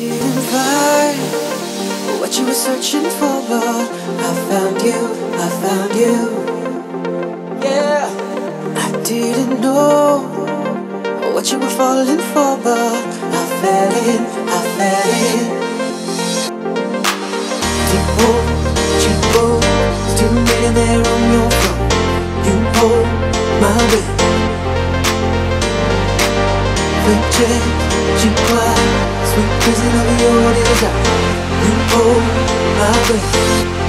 didn't find what you were searching for, but I found you, I found you. Yeah, I didn't know what you were falling for, but I fell in, I fell in. Sweet prison of your desire. You hold my breath.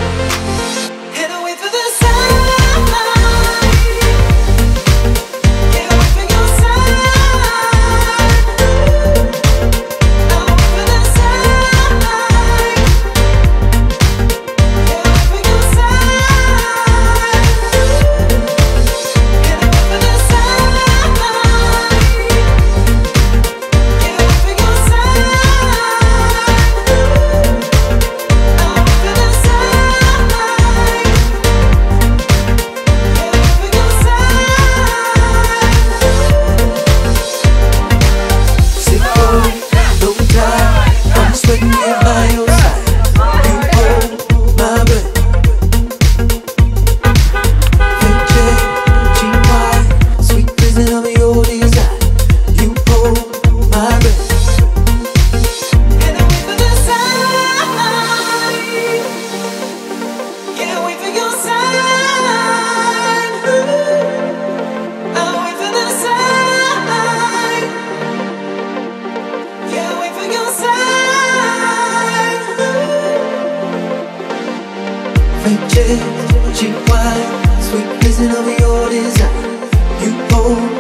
touches you wine, sweet kissing of your desire. You hold.